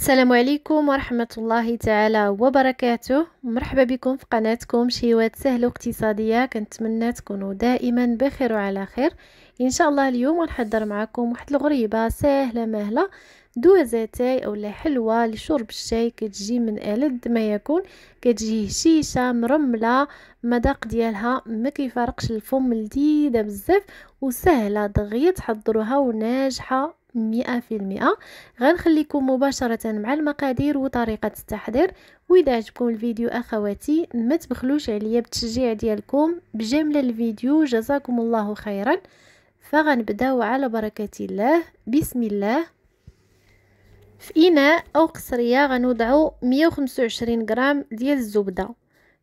السلام عليكم ورحمة الله تعالى وبركاته. مرحبا بكم في قناتكم شيوات سهلة واقتصادية. كنتمنى تكونوا دائما بخير وعلى خير. إن شاء الله اليوم غنحضر معكم واحد الغريبة سهلة مهلة. دوازاتاي اولا حلوة لشرب الشاي كتجي من ألذ ما يكون. كتجي هشيشة مرملة المذاق ديالها ما كيفارقش الفم لذيذة بزاف وسهلة دغيا تحضروها وناجحة. مئة في المئة. غنخليكم مباشرة مع المقادير وطريقة التحضير. وإذا عجبكم الفيديو أخواتي ما تبخلوش عليا بالتشجيع ديالكم. بجمل الفيديو جزاكم الله خيرا. فغنبداو على بركة الله. بسم الله. في إناء أو قصرية غنوضعو 125 غرام ديال الزبدة.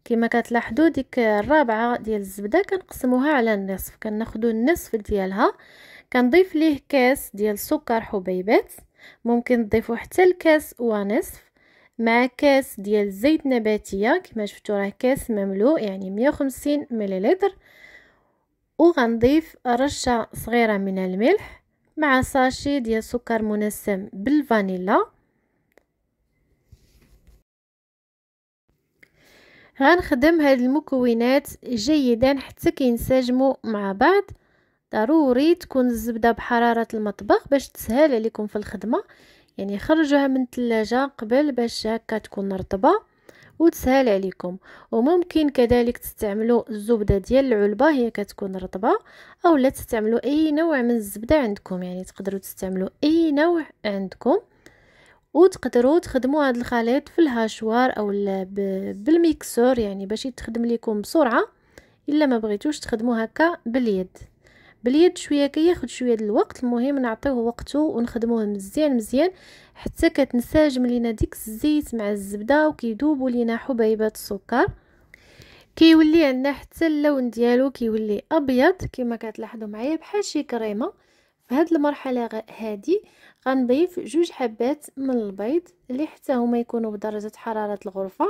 كما كتلاحظوا ديك الرابعة ديال الزبدة كنقسموها على النصف. كناخذوا النصف ديالها. كنضيف ليه كاس ديال سكر حبيبات ممكن تضيفوا حتى الكاس ونصف مع كاس ديال زيت نباتية كما شفتوا راه كاس مملوء يعني 150 مليلتر. وغنضيف رشة صغيرة من الملح مع ساشي ديال سكر منسم بالفانيلا. غنخدم هاد المكونات جيدا حتى كينسجموا مع بعض. ضروري تكون الزبدة بحرارة المطبخ باش تسهل عليكم في الخدمة. يعني خرجوها من الثلاجه قبل باش هكا تكون رطبه وتسهل عليكم. وممكن كذلك تستعملوا الزبدة ديال العلبة هي كتكون رطبه أو لا تستعملوا أي نوع من الزبدة عندكم. يعني تقدروا تستعملوا أي نوع عندكم وتقدروا تخدموا هذا الخليط في الهاشوار أو بالميكسور. يعني باش يتخدم لكم بسرعة إلا ما بغيتوش تخدموا هكا باليد. باليد شوية كياخد شوية د الوقت. المهم نعطيوه وقته ونخدموه مزيان مزيان. حتى كتنسجم لينا ديك الزيت مع الزبدة وكيذوبوا لينا حبيبات السكر. كيولي عندنا حتى اللون ديالو كيولي أبيض كما كتلاحظوا معايا بحال شي كريمة. في هاد المرحلة هادي غنضيف جوج حبات من البيض اللي حتى هما يكونوا بدرجة حرارة الغرفة.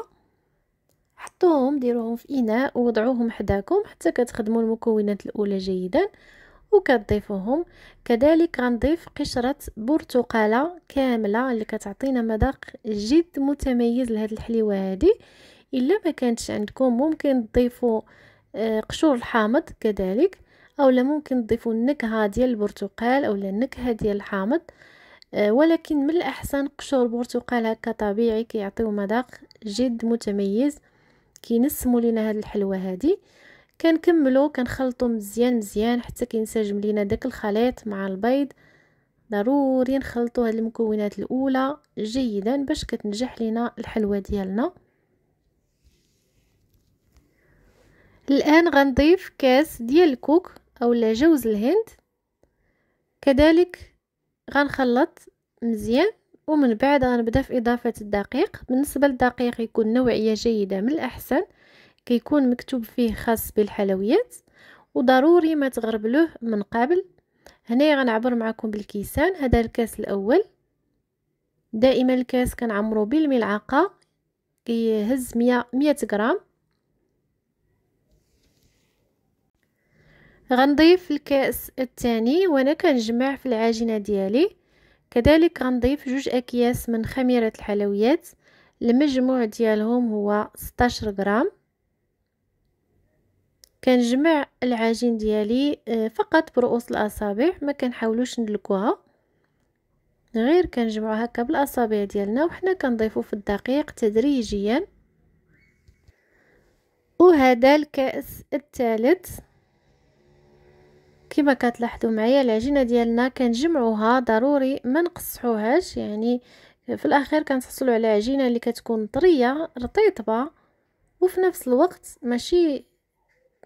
حطوهم ديروهم في إناء ووضعوهم حداكم حتى كتخدموا المكونات الأولى جيدا. وكتضيفوهم كذلك غنضيف قشرة برتقالة كاملة اللي كتعطينا مذاق جد متميز لهاد الحليوة هادي. إلا ما كانتش عندكم ممكن تضيفوا آه، قشور الحامض كذلك اولا ممكن تضيفوا النكهة ديال البرتقال اولا النكهة ديال الحامض. آه، ولكن من الأحسن قشور البرتقال هكا طبيعي كيعطيو مذاق جد متميز كينسموا لينا هاد الحلوة هادي. كنكملو كنخلطو مزيان مزيان حتى كينسجم لينا داك الخليط مع البيض. ضروري نخلطو هاد المكونات الأولى جيدا باش كتنجح لينا الحلوة ديالنا. الآن غنضيف كاس ديال الكوك اولا جوز الهند. كذلك غنخلط مزيان ومن بعد غنبدا في إضافة الدقيق. بالنسبة للدقيق يكون نوعية جيدة من الأحسن. كيكون مكتوب فيه خاص بالحلويات وضروري ما تغربلوه من قبل. هنا غنعبر معكم بالكيسان هذا الكاس الأول. دائما الكاس كنعمرو بالملعقة كيهز 100 100 غرام. غنضيف الكاس الثاني وأنا كنجمع في العجينة ديالي. كذلك غنضيف جوج أكياس من خميرة الحلويات. المجموع ديالهم هو 16 غرام. كنجمع العجين ديالي آه، فقط برؤوس الأصابع ما كنحاولوش ندلكوها غير كنجمعو هكا بالأصابع ديالنا وحنا كنضيفو في الدقيق تدريجيا. وهذا الكأس الثالث. كما كتلاحظوا معايا العجينة ديالنا كنجمعوها ضروري ما نقصحوهاش. يعني في الأخير كنحصلوا على عجينة اللي كتكون طرية رطيبه وفي نفس الوقت ماشي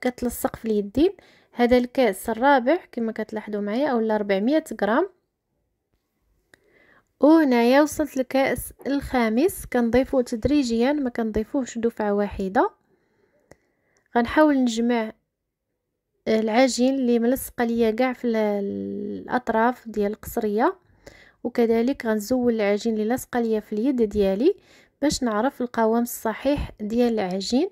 كتلصق في اليدين. هذا الكأس الرابع كما كتلاحظوا معايا اولا 400 غرام. وهنايا وصلت الكأس الخامس. كنضيفوه تدريجيا ما كنضيفوهش دفعة واحدة. غنحاول نجمع العجين اللي ملصقه ليا كاع في الأطراف ديال القصرية. وكذلك غنزول العجين اللي لاصقة ليا في اليد ديالي باش نعرف القوام الصحيح ديال العجين.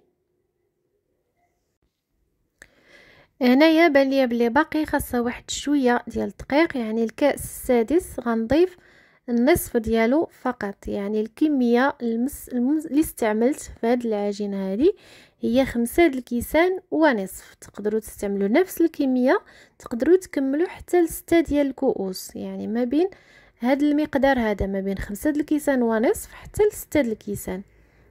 هنايا بان ليا بلي باقي خاصها واحد شوية ديال الدقيق يعني الكأس السادس غنضيف النصف ديالو فقط يعني الكمية المس المز... اللي استعملت في هذه العجينة هذه هي خمسة الكيسان ونصف. تقدروا تستعملوا نفس الكمية تقدروا تكملوا حتى لستة ديال الكؤوس يعني ما بين هذا المقدار هذا ما بين خمسة الكيسان ونصف حتى لستة الكيسان.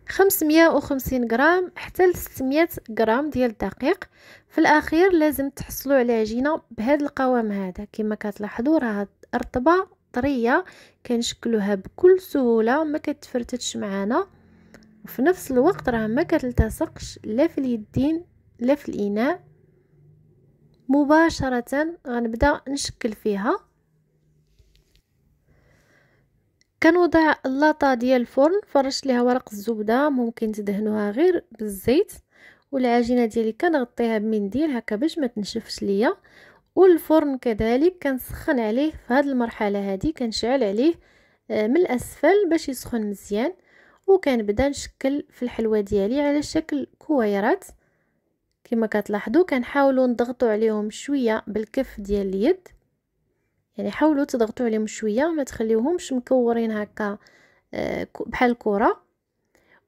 خمسمية وخمسين غرام حتى لستمية غرام ديال الدقيق. في الأخير لازم تحصلوا على عجينة بهذا القوام هذا. كما كتلاحظوا راه رطبه طرية كنشكلوها بكل سهولة ما كتفرتتش معانا. وفي نفس الوقت راه ما كتلتصقش لا في اليدين لا في الإناء. مباشرة غنبدأ نشكل فيها. كنوضع اللاطه ديال الفرن فرشت ليها ورق الزبدة ممكن تدهنوها غير بالزيت. والعجينة ديالي كنغطيها بمنديل هكا باش ما تنشفش ليا. والفرن كذلك كنسخن عليه في هذه المرحلة هذه كنشعل عليه آه، من الأسفل باش يسخن مزيان. وكنبدا نشكل في الحلوه ديالي على شكل كويرات. كما كتلاحظوا كنحاولوا نضغطوا عليهم شوية بالكف ديال اليد. يعني حاولوا تضغطوا عليهم شوية ما تخليوهمش مكورين هكا آه، بحال الكره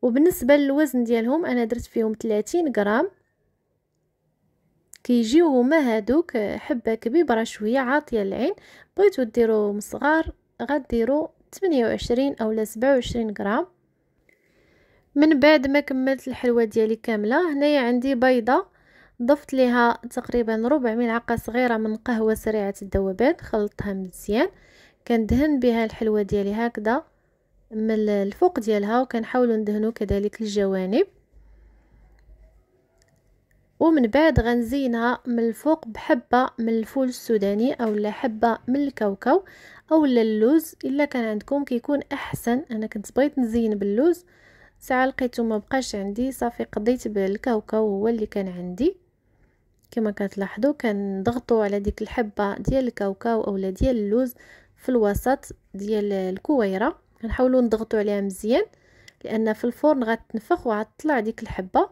وبالنسبة للوزن ديالهم أنا درت فيهم 30 غرام. كيجيو هما هادوك حبة كبيرة شوية عاطية العين. بغيتو ديروا صغار غديروا 28 أولا 27 غرام. من بعد ما كملت الحلوة ديالي كاملة هنايا عندي بيضة. ضفت ليها تقريبا ربع ملعقة صغيرة من قهوة سريعة الذوبان خلطتها مزيان. كندهن بها الحلوة ديالي هكذا من الفوق ديالها وكنحاولوا ندهنوا كذلك الجوانب. ومن بعد غنزينها من الفوق بحبة من الفول السوداني أو حبة من الكاوكاو أو اللوز. إلا كان عندكم كيكون أحسن. أنا كنت بغيت نزين باللوز ساعة لقيته ما بقاش عندي صافي قضيت بالكاوكاو هو اللي كان عندي. كما كتلاحظوا كنضغطوا على ديك الحبة ديال الكاوكاو اولا ديال اللوز في الوسط ديال الكويرة. كنحاولوا نضغطوا عليها مزيان لأن في الفرن غتنفخ وغتطلع ديك الحبة.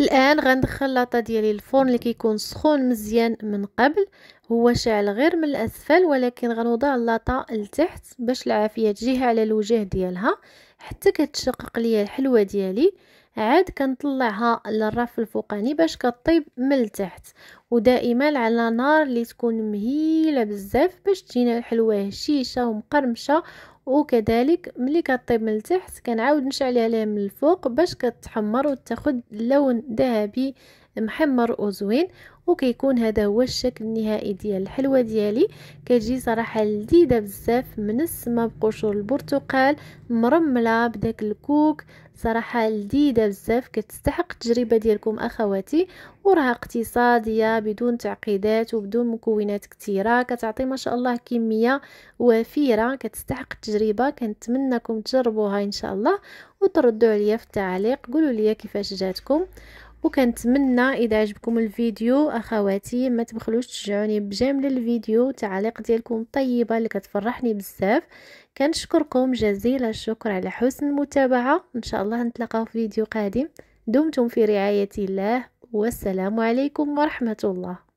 الآن غندخل لاطا ديالي الفرن اللي كيكون سخون مزيان من قبل. هو شاعل غير من الأسفل ولكن غنوضع اللاطا لتحت باش العافية تجيها على الوجه ديالها. حتى كتشقق ليا الحلوة ديالي. عاد كنطلعها للرف الفوقاني باش كطيب من التحت ودائما على نار اللي تكون مهيلة بزاف باش تجينا الحلوة هشيشة ومقرمشة وكذلك ملي كطيب من التحت كنعاود نشعل عليها من الفوق باش كتحمر وتاخد لون ذهبي محمر وزوين وكيكون هذا هو الشكل النهائي ديال الحلوة ديالي. كتجي صراحة لذيذة بزاف منسمه بقشور البرتقال مرملة بداك الكوك. صراحة لذيذة بزاف كتستحق التجربة ديالكم أخواتي. وراها اقتصادية بدون تعقيدات وبدون مكونات كثيره كتعطي ما شاء الله كمية وفيرة. كتستحق التجربة. كنتمنىكم تجربوها إن شاء الله. وتردوا عليا في التعليق. قولوا لي كيفاش جاتكم. وكنتمنى إذا عجبكم الفيديو أخواتي ما تبخلوش تشجعوني بجمل الفيديو تعليق ديالكم طيبة اللي كتفرحني بزاف. كنشكركم جزيل الشكر على حسن المتابعة. إن شاء الله نتلاقاو في فيديو قادم. دمتم في رعاية الله والسلام عليكم ورحمة الله.